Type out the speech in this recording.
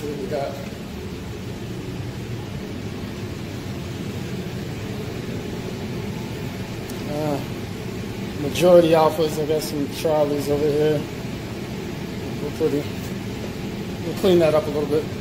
see what we got. Uh, majority alphas, I got some Charlies over here. We're pretty, we'll clean that up a little bit.